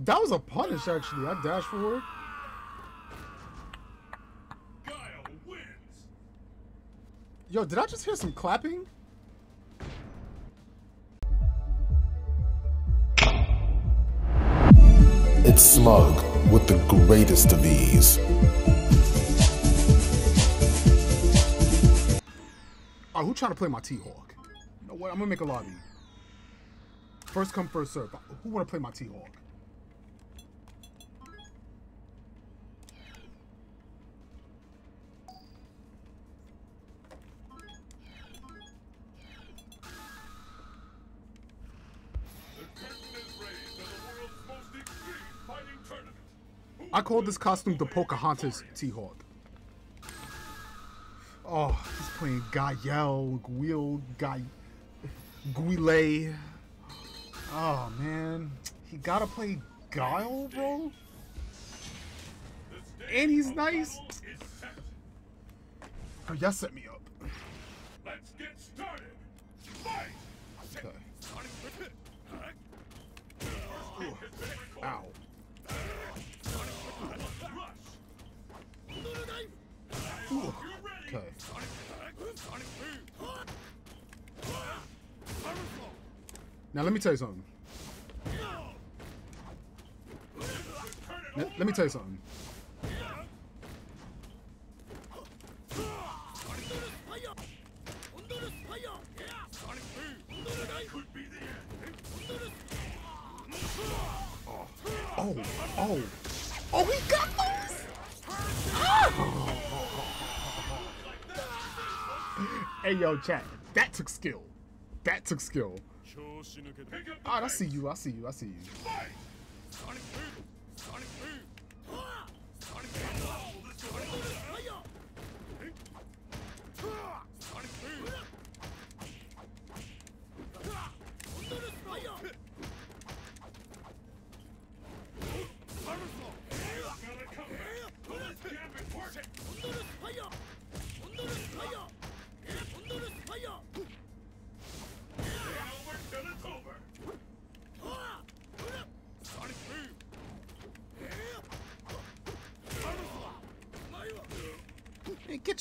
That was a punish, actually. I dashed forward. Yo, did I just hear some clapping? It's Smug with the greatest of ease. Oh, who trying to play my T-Hawk? You know what? I'm gonna make a lobby. First come, first serve. Who wanna play my T-Hawk? I call this costume the Pocahontas T-Hawk. Oh, he's playing Gael, Guil, Guy, Guile. Oh man, he gotta play Guile, bro. And he's nice. battle is set. Oh, y'all set me up. Let's get started. Fight! Okay. First kick has been recorded. Ow. Ooh. Okay. Now let me tell you something. Let, let me tell you something. Could be the end. Oh, oh, oh, he got those! Hey, yo, chat. That took skill. That took skill. Pick up the Ah, I see you. I see you. I see you.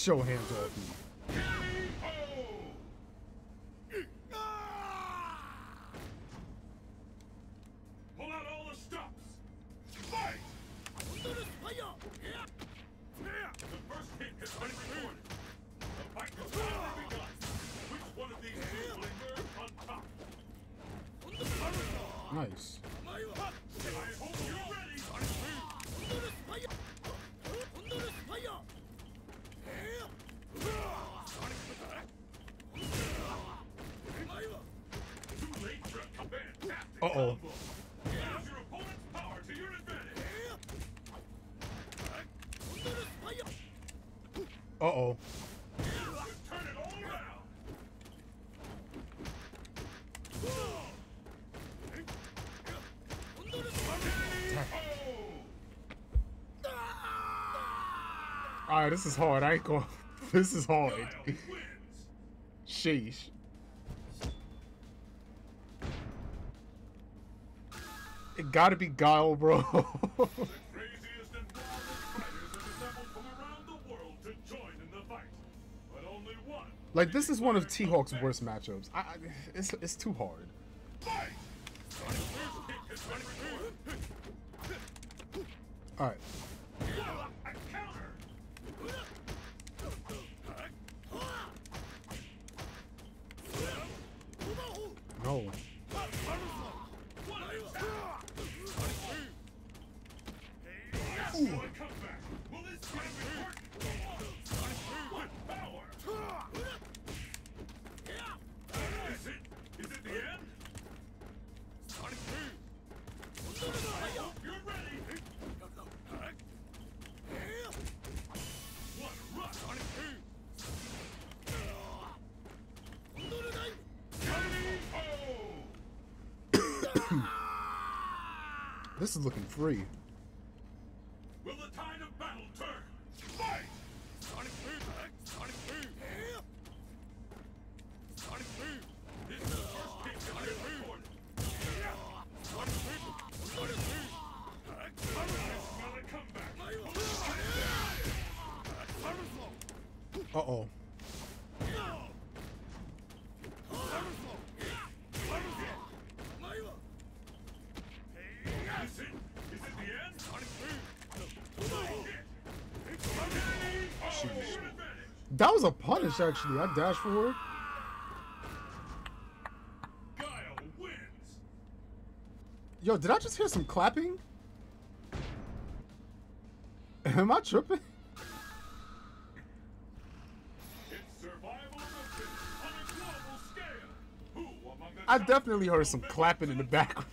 Your hands off me. This is hard. I ain't going... This is hard. Sheesh. It gotta be Guile, bro. Craziest and wildest fighters have assembled from around the world to join in the fight. But only one. like, this is one of T-Hawk's worst matchups. I, I, it's, it's too hard. This is looking free. that was a punish, actually. I dashed forward. Yo, did I just hear some clapping? Am I tripping? I definitely heard some clapping in the background.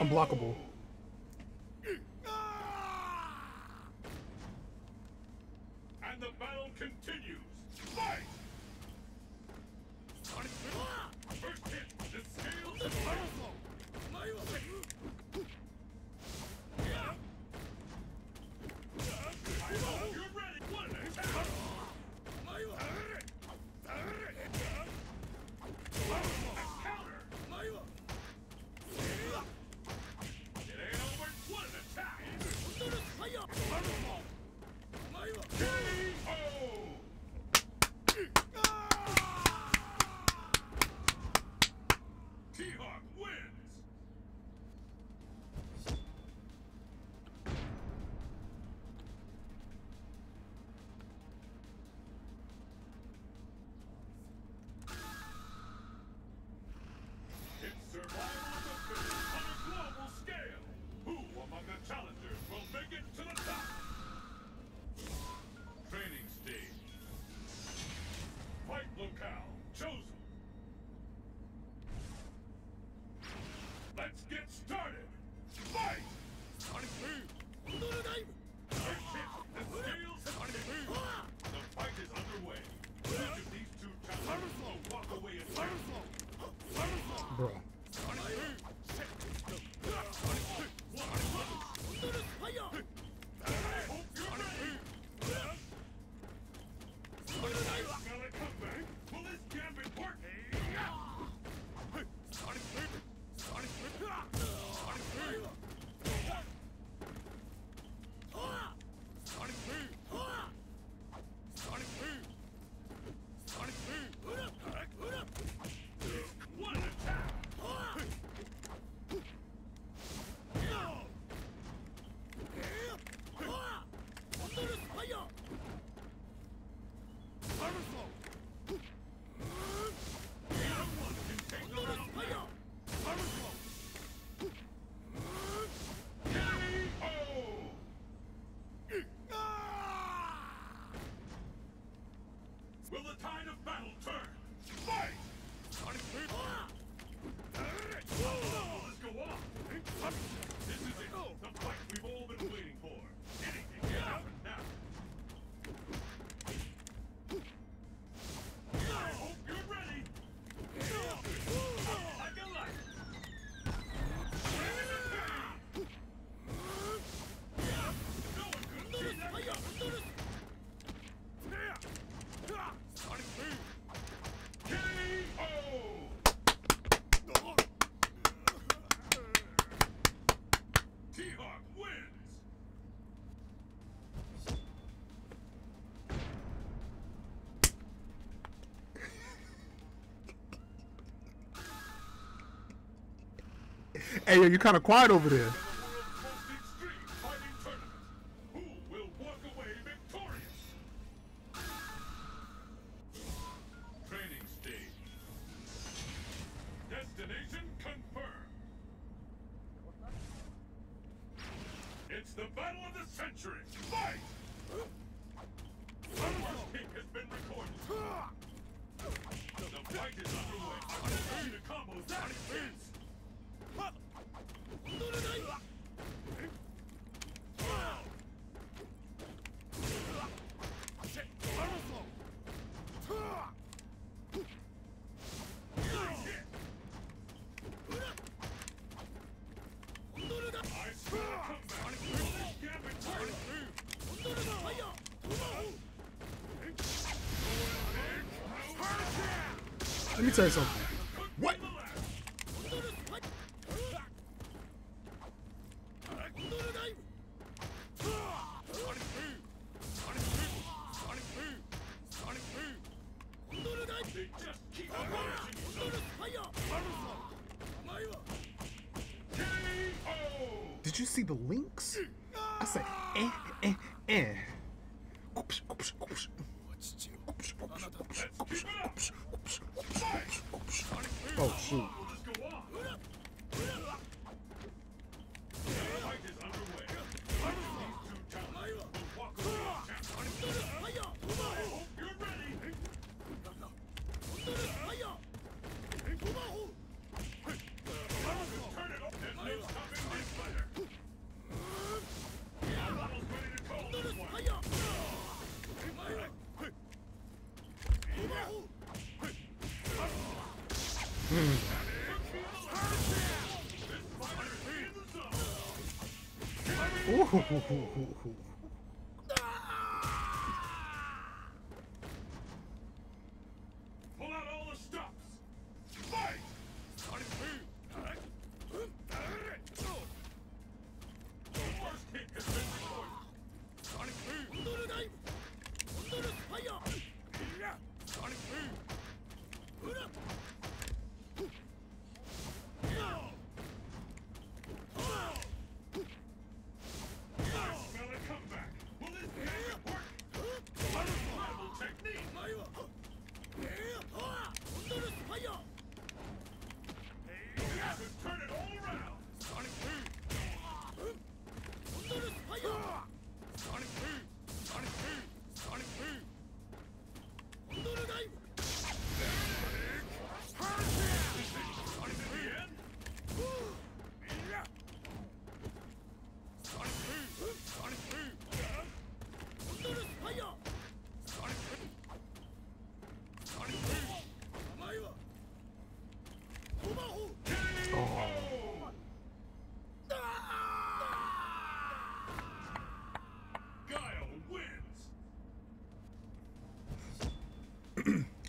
unblockable. Get started! hey, yo, you kind of quiet over there. say something. 呼呼呼呼呼。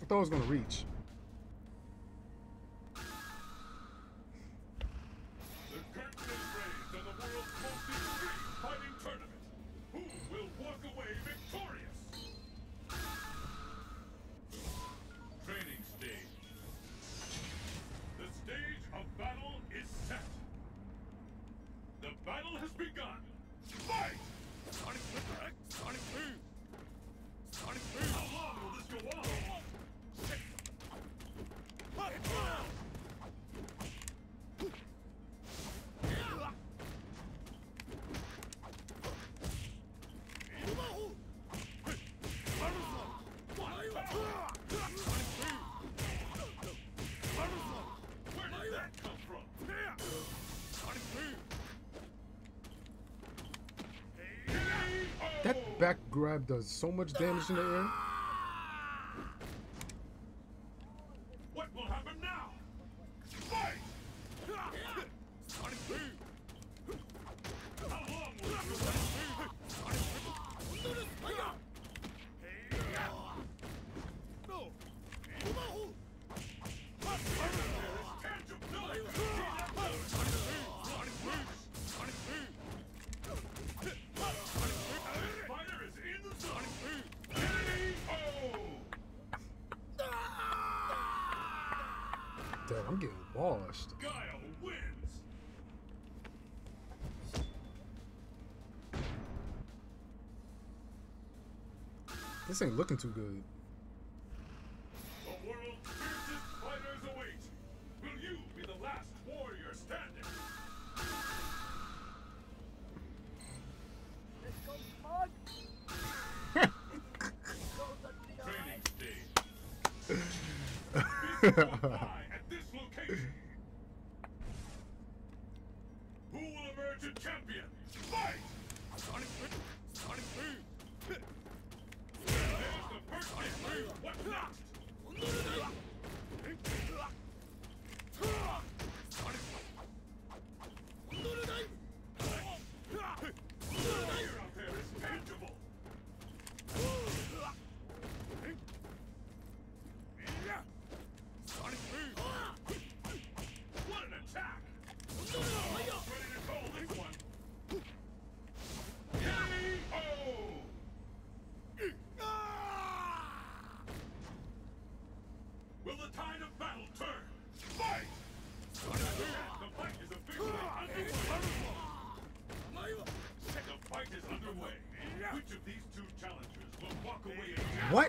thought I was gonna reach. back grab does so much damage in the air. This ain't looking too good. The world's fiercest fighters await. Will you be the last warrior standing? Let's go, Training stage.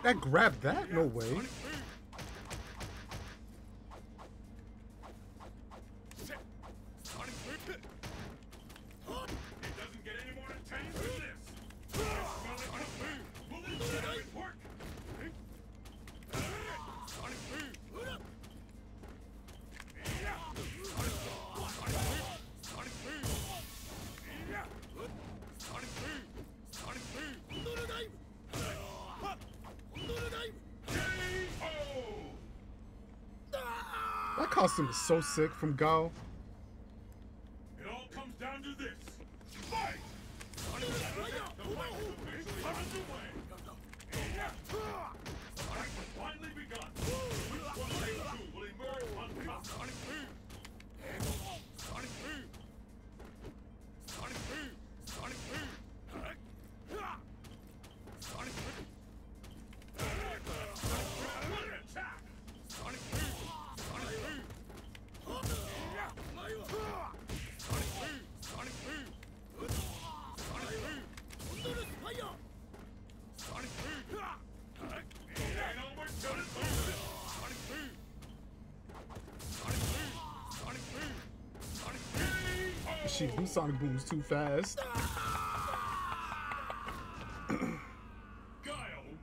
fact I grabbed that? No way. That costume is so sick from Gao. It all comes down to this. Fight! Sonic Booms too fast. Guile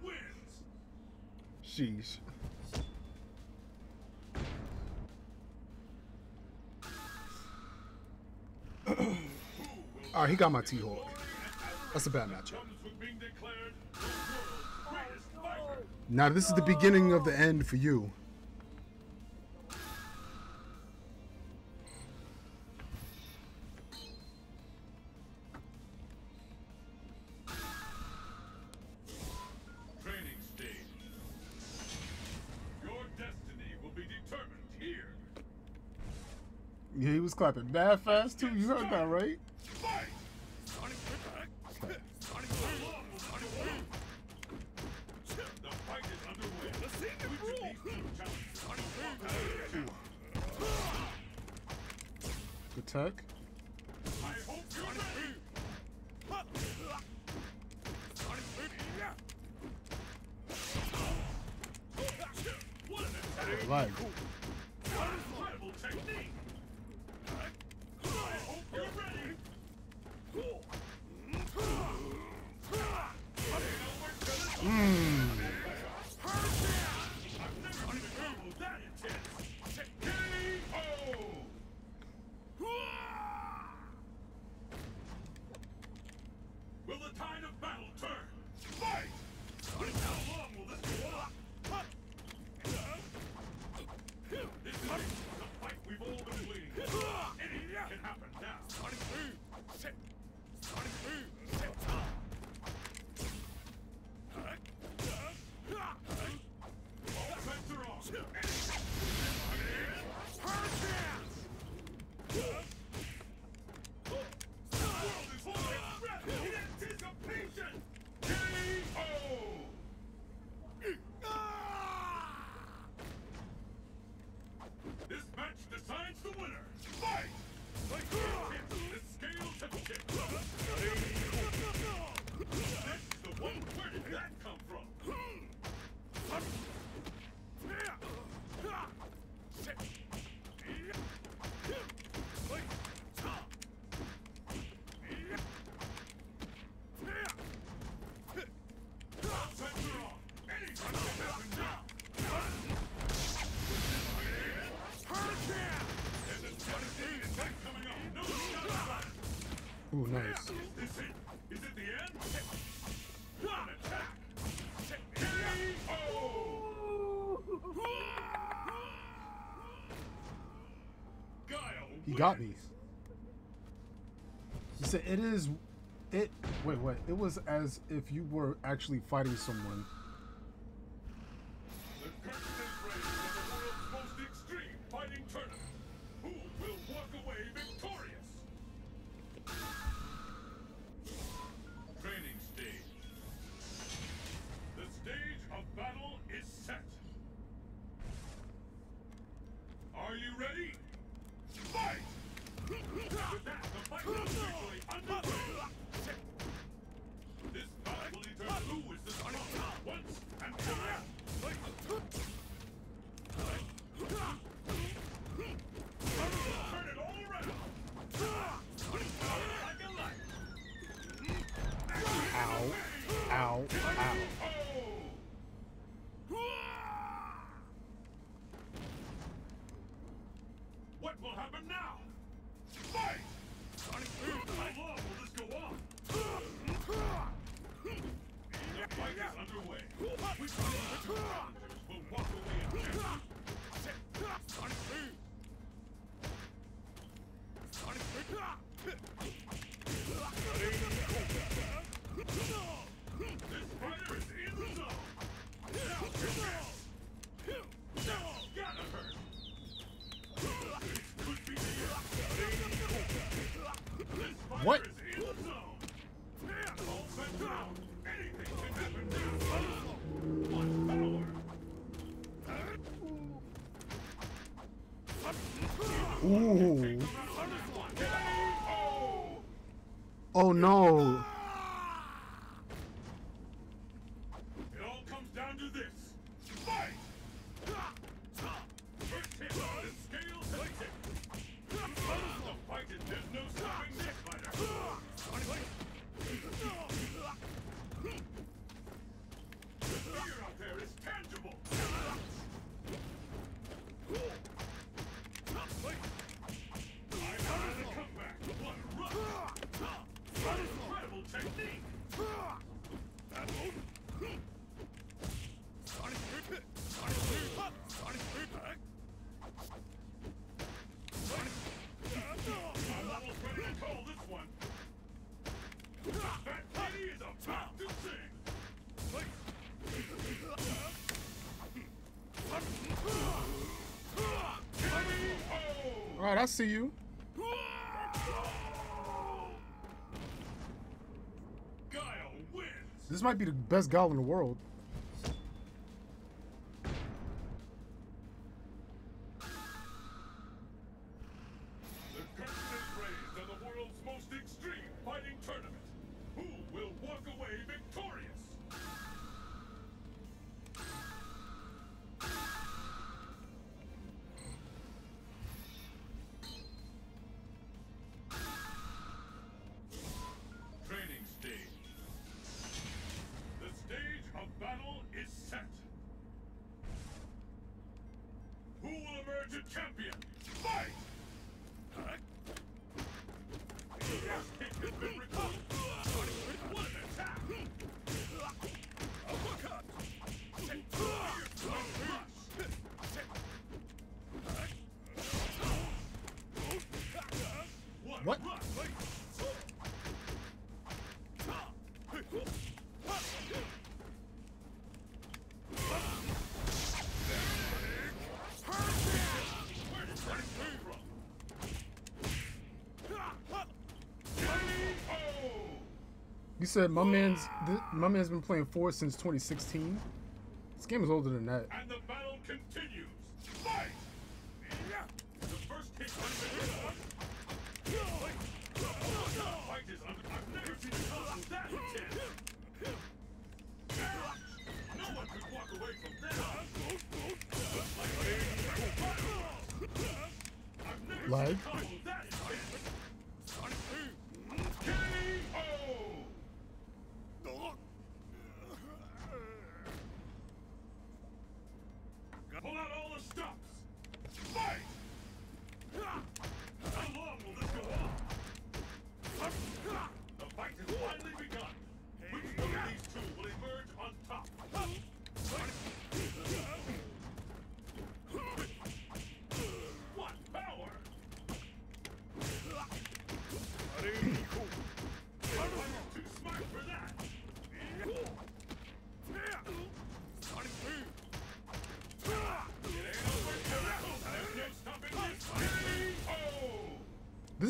wins. Sheesh. Alright, he got my T-Hawk. That's a bad matchup. Now this is the beginning of the end for you. clapping mad fast too. You heard that, right? Attack. Ooh, nice. Is it the end? He got me. He said it is it wait, wait. It was as if you were actually fighting someone Alright, I see you. This might be the best guy in the world. You said my man's my man's been playing for since 2016. This game is older than that.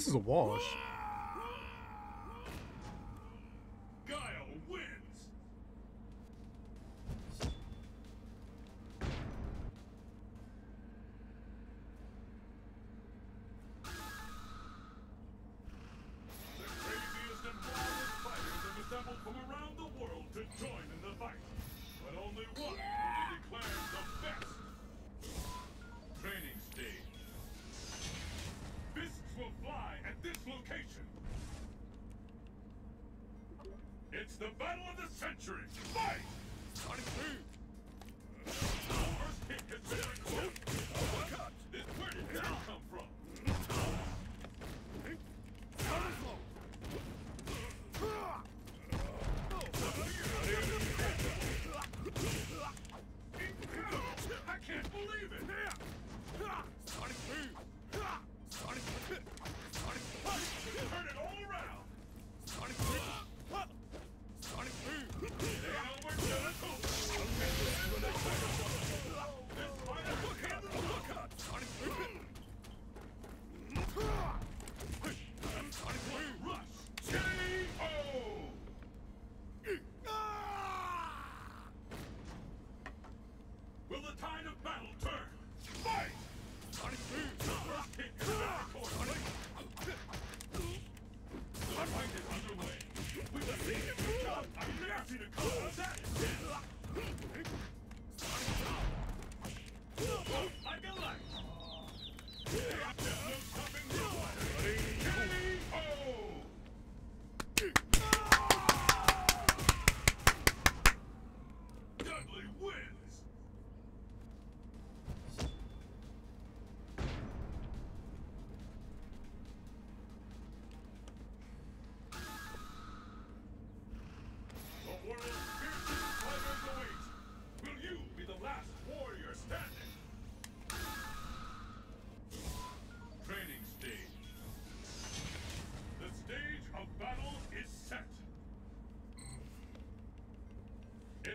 this is a wash.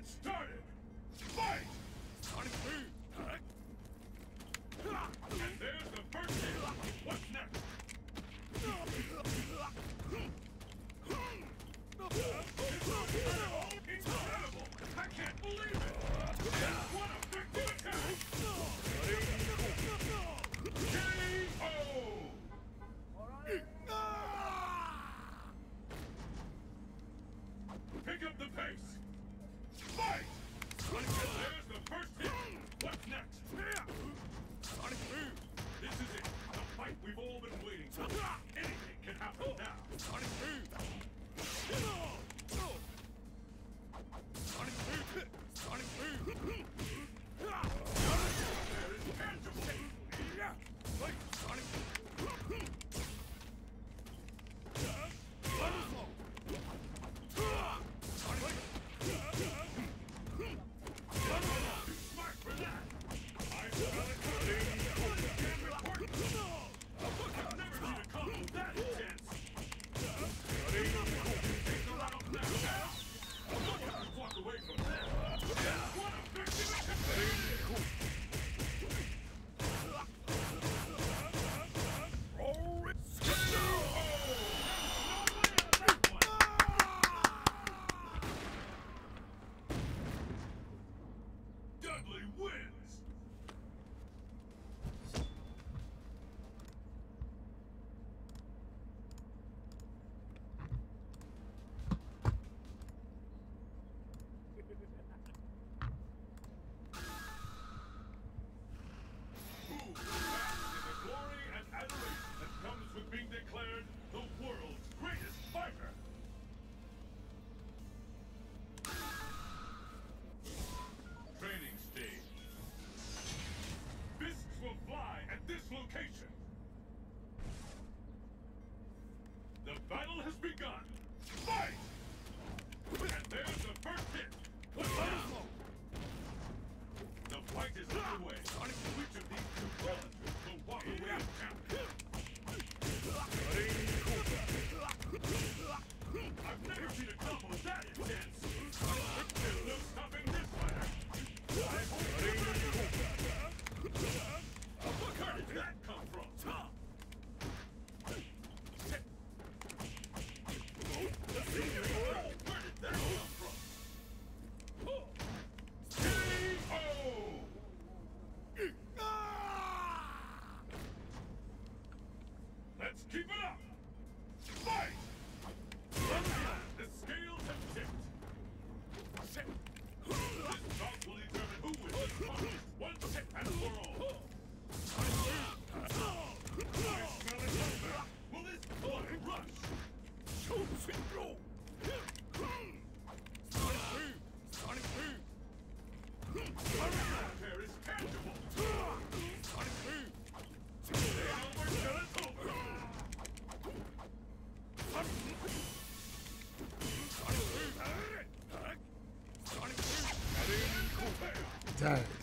Let's do battle has begun! time.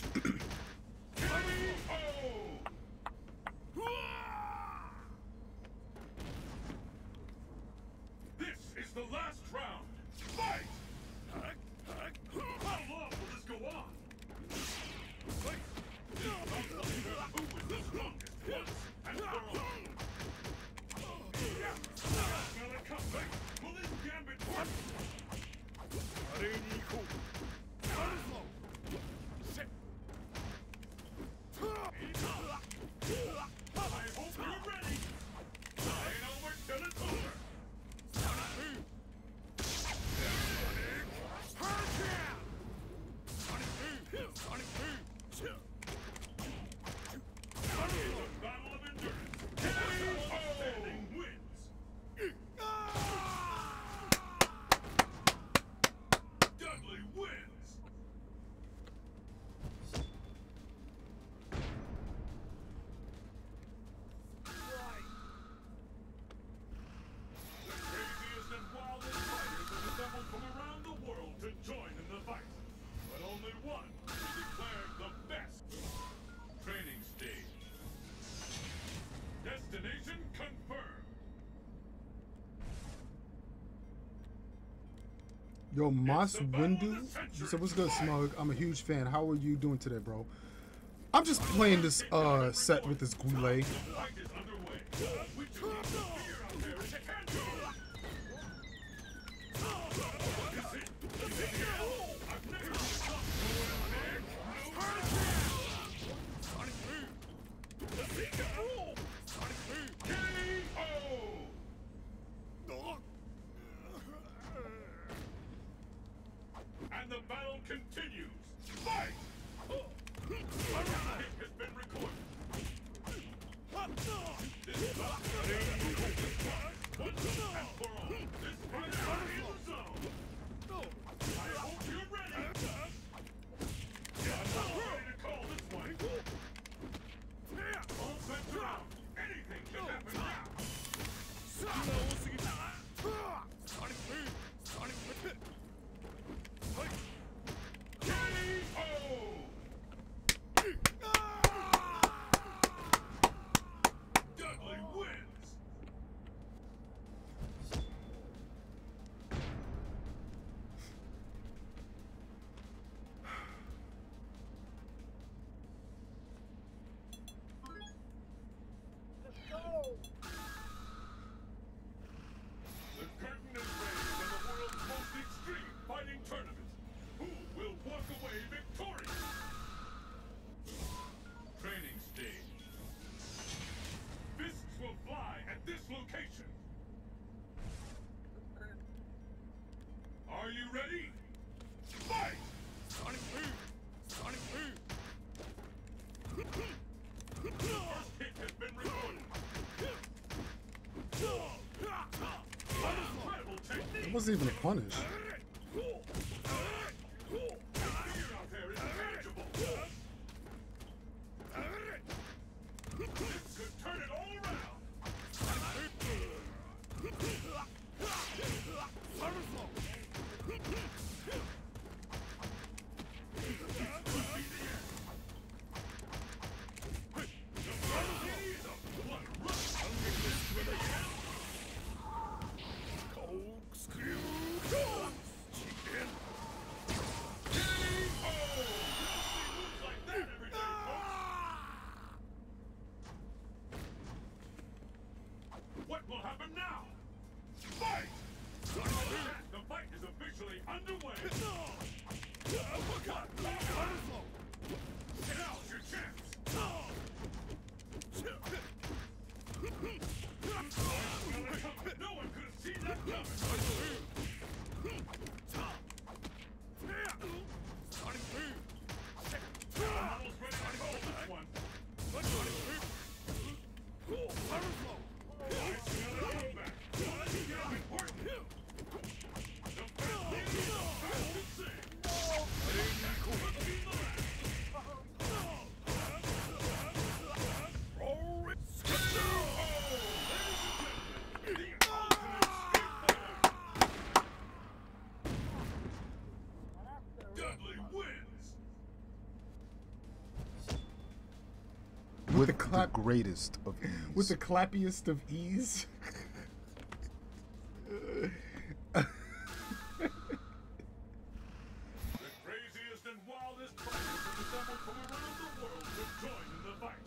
Yo, Moss Windu, you said, what's good, Smug? I'm a huge fan. How are you doing today, bro? I'm just playing this uh, set with this Goulet. wasn't even a punish. With the the greatest of ease. with the clappiest of ease. The craziest and wildest fighters have assembled from around the world to join in the fight.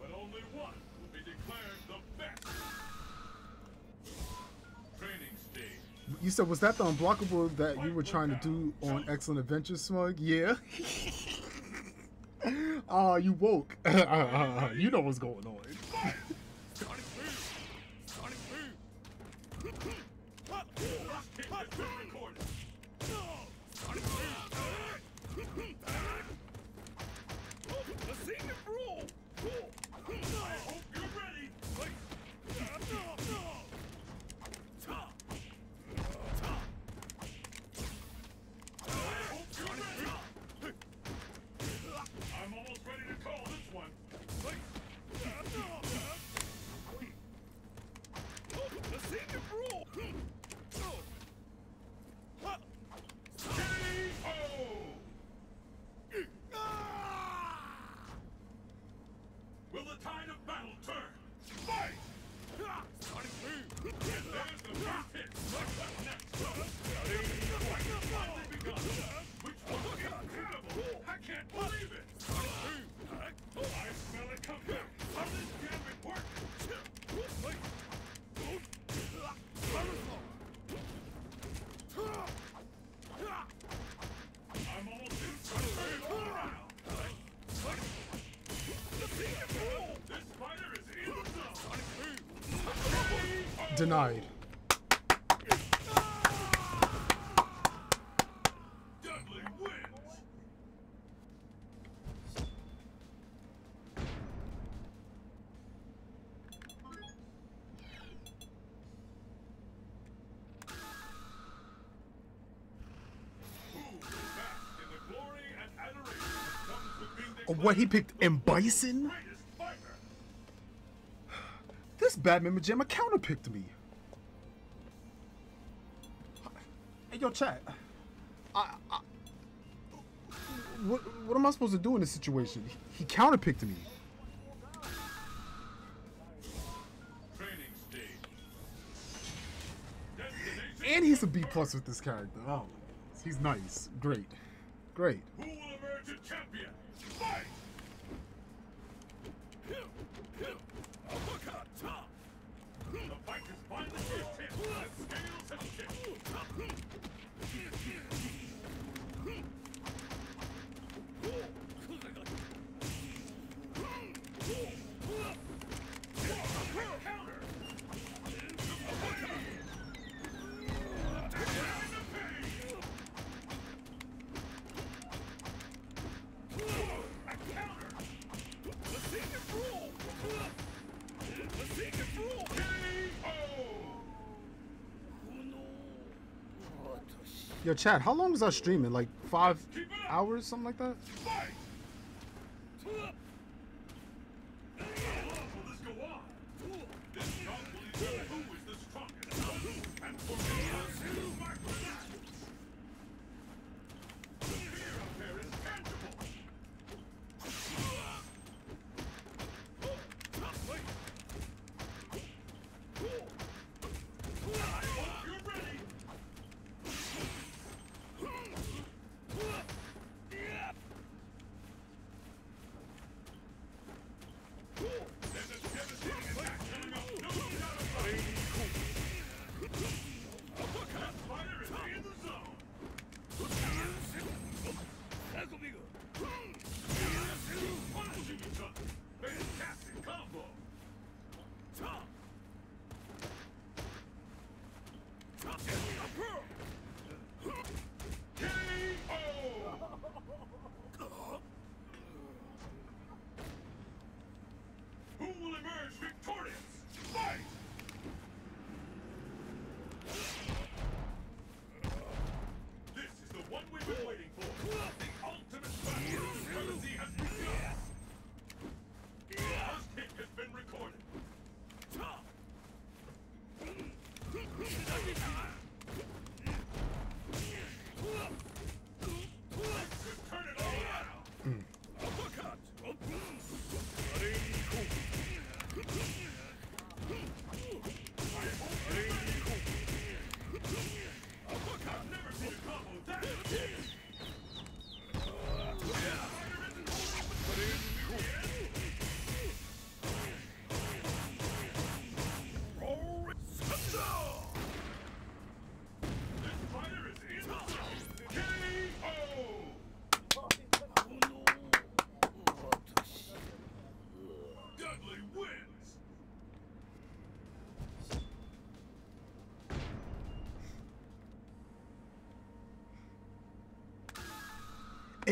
But only one will be declared the best. Training stage. You said, was that the unblockable that you were trying to do on Excellent Adventures, Smug? Yeah. Ah, you woke. Ah, ah, ah, you know what's going on. Declared what he picked M Bison? Batman Majima counterpicked me. Hey, yo, chat. I, I, what, what am I supposed to do in this situation? He counterpicked me. Training stage. Destination. And he's a B plus with this character. Oh, he's nice. Great. Great. Yo, chat. How long was I streaming? Like five hours, something like that.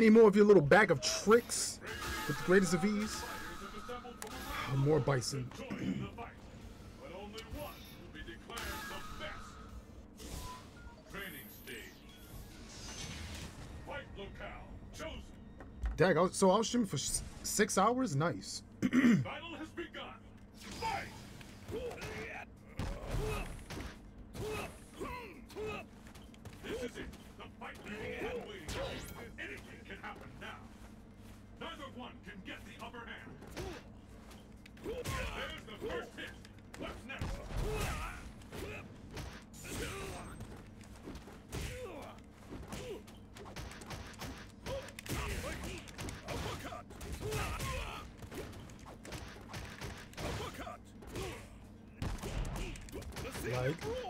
Any more of your little bag of tricks with the greatest of ease? Ah, more bison. Dag, so I was streaming for six hours? Nice. like.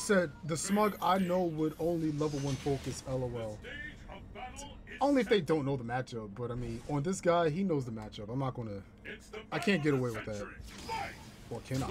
said, the smug I know would only level one focus, lol. Only if they don't know the matchup, but I mean, on this guy, he knows the matchup. I'm not gonna. I can't get away with that. Or can I?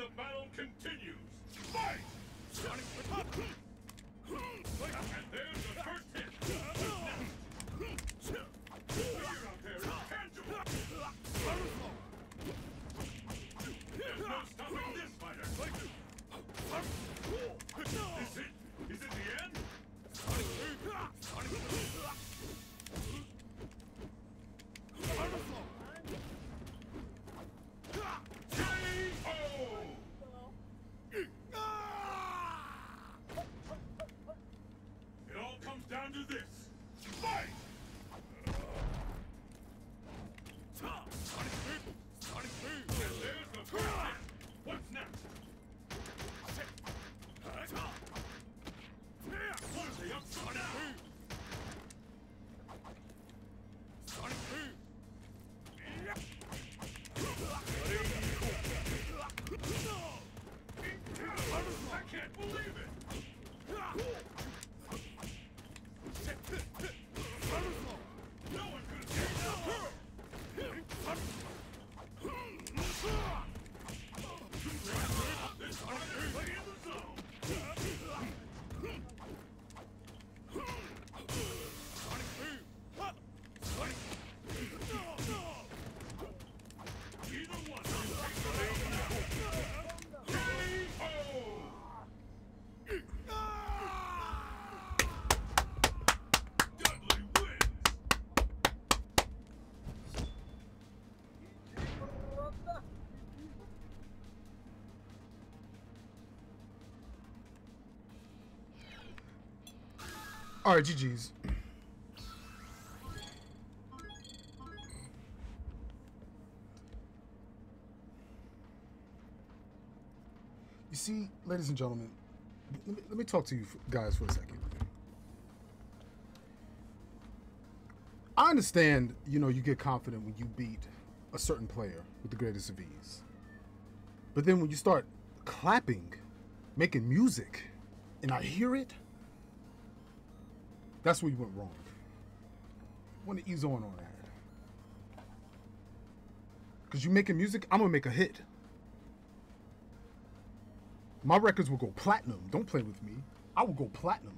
the battle continues. Fight! Alright, GG's. You see, ladies and gentlemen, let me, let me talk to you guys for a second. I understand, you know, you get confident when you beat a certain player with the greatest of ease. But then when you start clapping, making music, and I hear it, that's where you went wrong. Want to ease on on that. Because you making music, I'm going to make a hit. My records will go platinum. Don't play with me. I will go platinum.